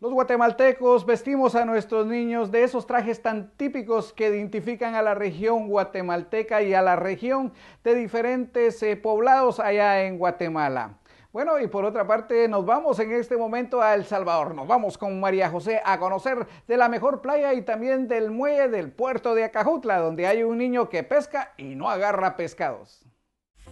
Los guatemaltecos vestimos a nuestros niños de esos trajes tan típicos que identifican a la región guatemalteca y a la región de diferentes eh, poblados allá en Guatemala. Bueno, y por otra parte, nos vamos en este momento a El Salvador. Nos vamos con María José a conocer de la mejor playa y también del muelle del puerto de Acajutla, donde hay un niño que pesca y no agarra pescados.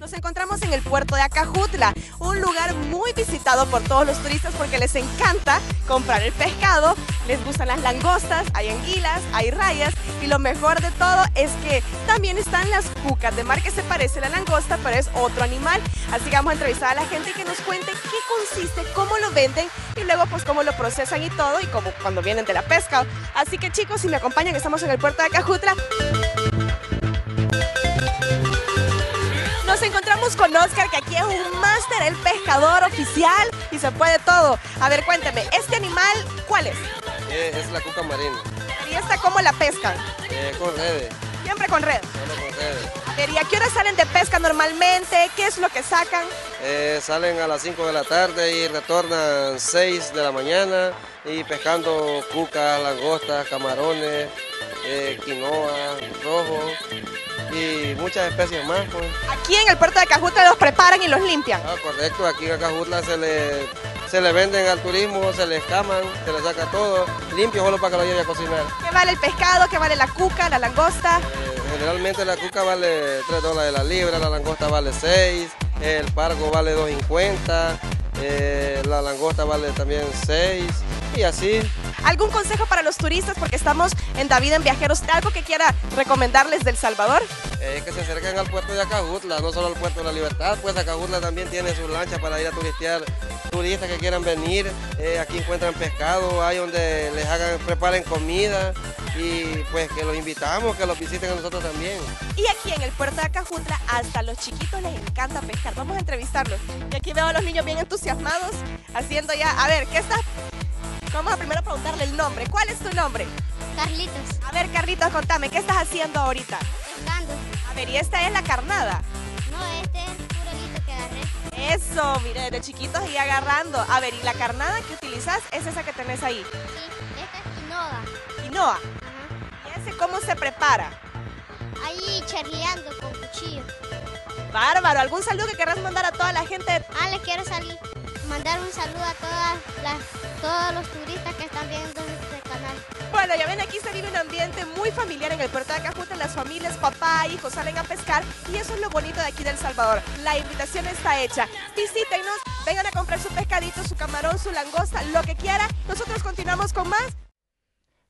Nos encontramos en el puerto de Acajutla, un lugar muy visitado por todos los turistas porque les encanta comprar el pescado, les gustan las langostas, hay anguilas, hay rayas y lo mejor de todo es que también están las cucas de mar que se parece a la langosta pero es otro animal. Así que vamos a entrevistar a la gente que nos cuente qué consiste, cómo lo venden y luego pues cómo lo procesan y todo y cómo cuando vienen de la pesca. Así que chicos, si me acompañan, estamos en el puerto de Acajutla. Encontramos con Oscar, que aquí es un máster, el pescador oficial y se puede todo. A ver, cuénteme, ¿este animal cuál es? Eh, es la cuca marina. ¿Y esta cómo la pescan? Eh, con redes. Siempre con red. Solo con redes. A ver, ¿y a qué hora salen de pesca normalmente? ¿Qué es lo que sacan? Eh, salen a las 5 de la tarde y retornan 6 de la mañana y pescando cucas, langostas, camarones, eh, quinoa, rojo y muchas especies más. Pues. Aquí en el puerto de Cajutla los preparan y los limpian. Ah, correcto, aquí en Acajutla se le, se le venden al turismo, se le escaman, se le saca todo, limpio solo para que lo lleve a cocinar. ¿Qué vale el pescado? ¿Qué vale la cuca, la langosta? Eh, generalmente la cuca vale 3 dólares la libra, la langosta vale 6, el pargo vale 2.50, eh, la langosta vale también 6 y así. ¿Algún consejo para los turistas? Porque estamos en David en Viajeros. ¿Algo que quiera recomendarles del Salvador? Eh, que se acerquen al puerto de Acajutla, no solo al puerto de la Libertad, pues Acajutla también tiene sus lanchas para ir a turistear, turistas que quieran venir, eh, aquí encuentran pescado, hay donde les hagan, preparen comida y pues que los invitamos, que los visiten a nosotros también. Y aquí en el puerto de Acajutla hasta los chiquitos les encanta pescar. Vamos a entrevistarlos. Y aquí veo a los niños bien entusiasmados haciendo ya... A ver, ¿qué estás...? Vamos a primero preguntarle el nombre. ¿Cuál es tu nombre? Carlitos, A ver, Carlitos, contame, ¿qué estás haciendo ahorita? pescando. A ver, y esta es la carnada. No, este es puro hito que agarré. Eso, mire, desde chiquitos y agarrando. A ver, ¿y la carnada que utilizas es esa que tenés ahí? Sí, esta es quinoa. Quinoa. Ajá. ¿Y ese cómo se prepara? Ahí charleando con cuchillo. Bárbaro. ¿Algún saludo que querrás mandar a toda la gente? Ah, les quiero salir, mandar un saludo a todas las, todos los turistas que están viendo este canal. Bueno, ya ven, aquí se vive un ambiente muy familiar en el puerto de Acajutla. Las familias, papá, hijos salen a pescar y eso es lo bonito de aquí del Salvador. La invitación está hecha. Visítenos, vengan a comprar su pescadito, su camarón, su langosta, lo que quiera. Nosotros continuamos con más.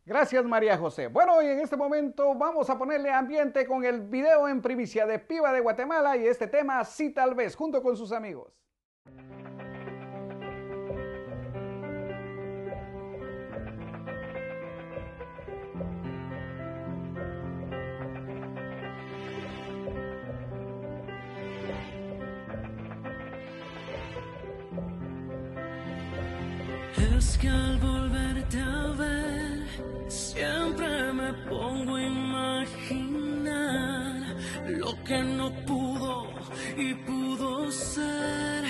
Gracias María José. Bueno, y en este momento vamos a ponerle ambiente con el video en primicia de Piba de Guatemala y este tema sí tal vez, junto con sus amigos. Es que al volverte a ver, siempre me pongo a imaginar lo que no pudo y pudo ser,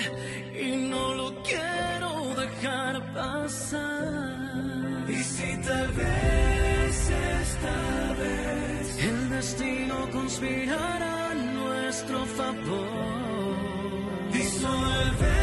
y no lo quiero dejar pasar. Y si tal vez esta vez el destino conspirará a nuestro favor, disolver lo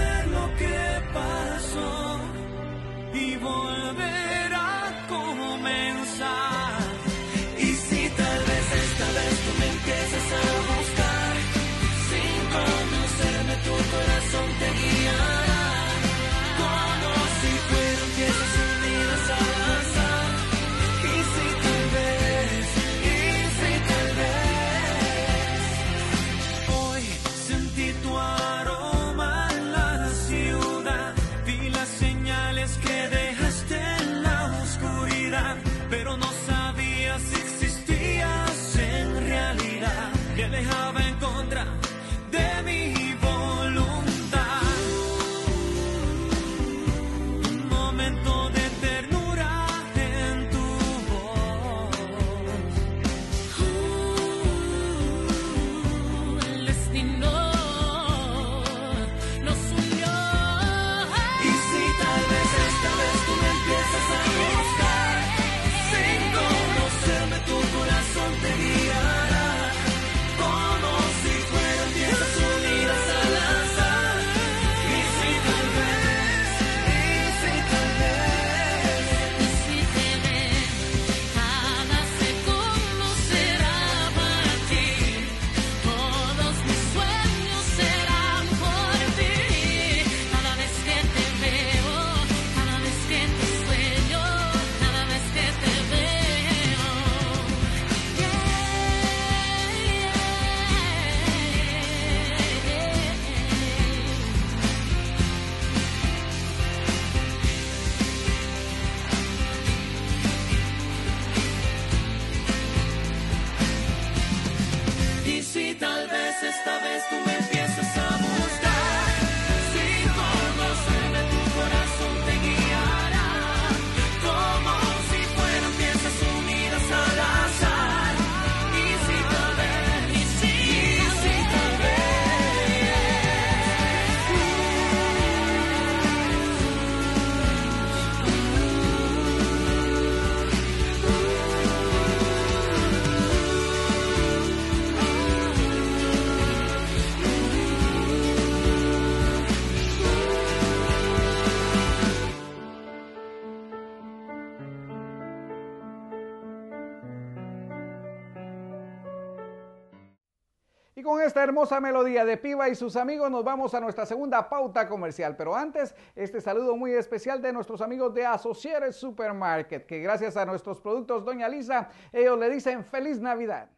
con esta hermosa melodía de Piva y sus amigos nos vamos a nuestra segunda pauta comercial. Pero antes, este saludo muy especial de nuestros amigos de Associated Supermarket, que gracias a nuestros productos, doña Lisa, ellos le dicen feliz Navidad.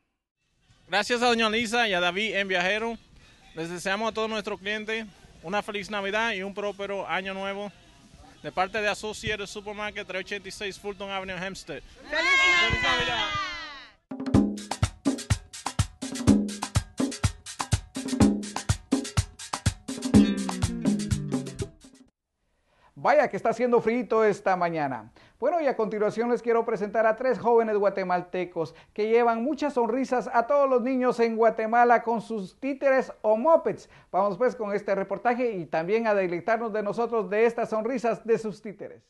Gracias a doña Lisa y a David en Viajero. Les deseamos a todos nuestros clientes una feliz Navidad y un próspero año nuevo. De parte de Associated Supermarket 386 Fulton Avenue, Hempstead. ¡Feliz Navidad! Vaya que está haciendo frito esta mañana. Bueno, y a continuación les quiero presentar a tres jóvenes guatemaltecos que llevan muchas sonrisas a todos los niños en Guatemala con sus títeres o mopeds. Vamos pues con este reportaje y también a deleitarnos de nosotros de estas sonrisas de sus títeres.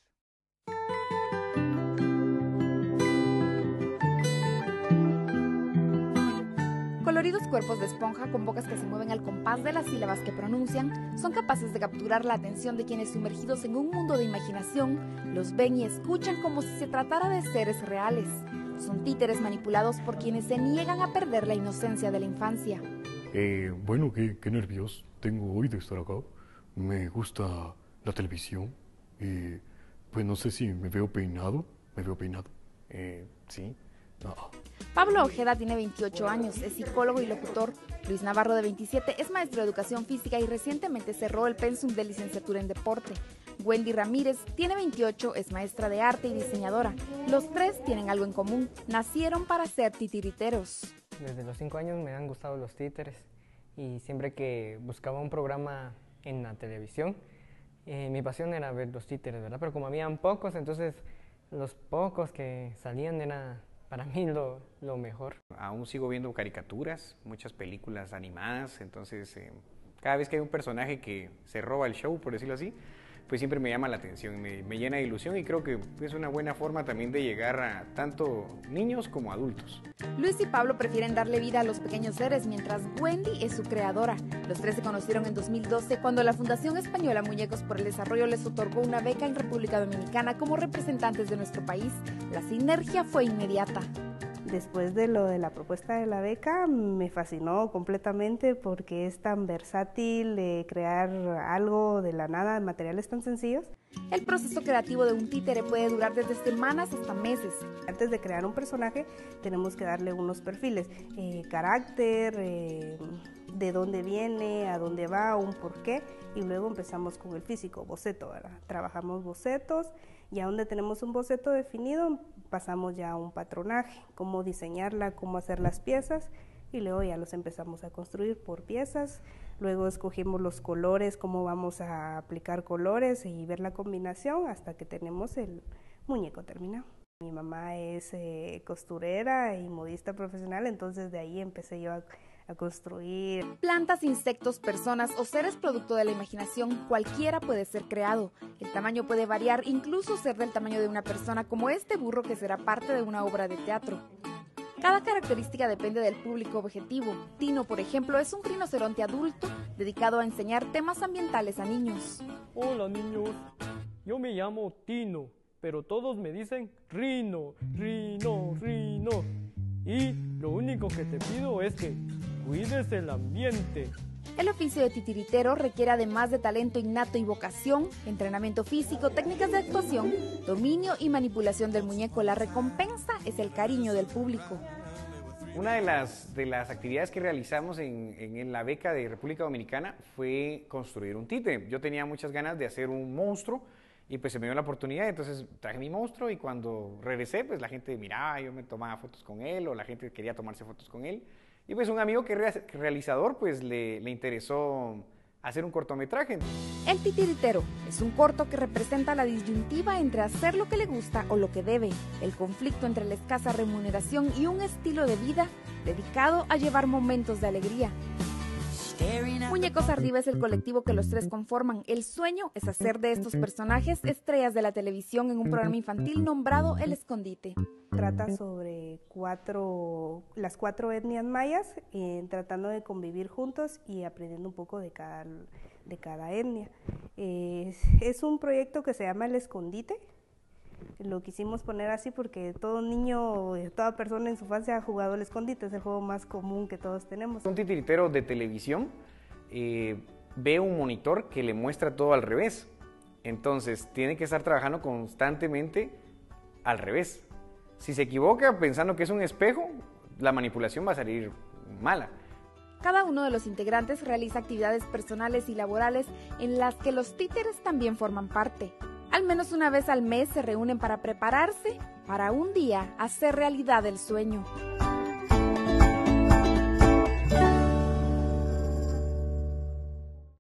Coloridos cuerpos de esponja con bocas que se mueven al compás de las sílabas que pronuncian son capaces de capturar la atención de quienes sumergidos en un mundo de imaginación los ven y escuchan como si se tratara de seres reales. Son títeres manipulados por quienes se niegan a perder la inocencia de la infancia. Eh, bueno, qué, qué nervios tengo hoy de estar acá. Me gusta la televisión. Eh, pues no sé si me veo peinado. Me veo peinado. Eh, sí. Pablo Ojeda tiene 28 años, es psicólogo y locutor. Luis Navarro, de 27, es maestro de educación física y recientemente cerró el pensum de licenciatura en deporte. Wendy Ramírez tiene 28, es maestra de arte y diseñadora. Los tres tienen algo en común, nacieron para ser titiriteros. Desde los 5 años me han gustado los títeres y siempre que buscaba un programa en la televisión, eh, mi pasión era ver los títeres, ¿verdad? Pero como habían pocos, entonces los pocos que salían era para mí lo, lo mejor. Aún sigo viendo caricaturas, muchas películas animadas, entonces eh, cada vez que hay un personaje que se roba el show, por decirlo así, pues siempre me llama la atención, me, me llena de ilusión y creo que es una buena forma también de llegar a tanto niños como adultos. Luis y Pablo prefieren darle vida a los pequeños seres, mientras Wendy es su creadora. Los tres se conocieron en 2012 cuando la Fundación Española Muñecos por el Desarrollo les otorgó una beca en República Dominicana como representantes de nuestro país. La sinergia fue inmediata. Después de lo de la propuesta de la beca, me fascinó completamente porque es tan versátil de crear algo de la nada, materiales tan sencillos. El proceso creativo de un títere puede durar desde semanas hasta meses. Antes de crear un personaje, tenemos que darle unos perfiles, eh, carácter, eh, de dónde viene, a dónde va, un porqué, y luego empezamos con el físico, boceto, ¿verdad? Trabajamos bocetos, ya donde tenemos un boceto definido, pasamos ya a un patronaje, cómo diseñarla, cómo hacer las piezas, y luego ya los empezamos a construir por piezas. Luego escogimos los colores, cómo vamos a aplicar colores y ver la combinación hasta que tenemos el muñeco terminado. Mi mamá es eh, costurera y modista profesional, entonces de ahí empecé yo a, a construir. Plantas, insectos, personas o seres producto de la imaginación, cualquiera puede ser creado. El tamaño puede variar, incluso ser del tamaño de una persona, como este burro que será parte de una obra de teatro. Cada característica depende del público objetivo. Tino, por ejemplo, es un rinoceronte adulto dedicado a enseñar temas ambientales a niños. Hola niños, yo me llamo Tino, pero todos me dicen Rino, Rino, Rino. Y lo único que te pido es que cuides el ambiente. El oficio de titiritero requiere además de talento innato y vocación, entrenamiento físico, técnicas de actuación, dominio y manipulación del muñeco. La recompensa es el cariño del público. Una de las, de las actividades que realizamos en, en, en la beca de República Dominicana fue construir un títere. Yo tenía muchas ganas de hacer un monstruo y pues se me dio la oportunidad, entonces traje mi monstruo y cuando regresé, pues la gente miraba, yo me tomaba fotos con él o la gente quería tomarse fotos con él. Y pues un amigo que es realizador, pues le, le interesó hacer un cortometraje. El titiritero es un corto que representa la disyuntiva entre hacer lo que le gusta o lo que debe, el conflicto entre la escasa remuneración y un estilo de vida dedicado a llevar momentos de alegría. Muñecos Arriba es el colectivo que los tres conforman. El sueño es hacer de estos personajes estrellas de la televisión en un programa infantil nombrado El Escondite. Trata sobre cuatro, las cuatro etnias mayas, eh, tratando de convivir juntos y aprendiendo un poco de cada, de cada etnia. Eh, es un proyecto que se llama El Escondite. Lo quisimos poner así porque todo niño, toda persona en su infancia ha jugado el escondite, es el juego más común que todos tenemos. Un titiritero de televisión eh, ve un monitor que le muestra todo al revés. Entonces tiene que estar trabajando constantemente al revés. Si se equivoca pensando que es un espejo, la manipulación va a salir mala. Cada uno de los integrantes realiza actividades personales y laborales en las que los títeres también forman parte. Al menos una vez al mes se reúnen para prepararse para un día hacer realidad el sueño.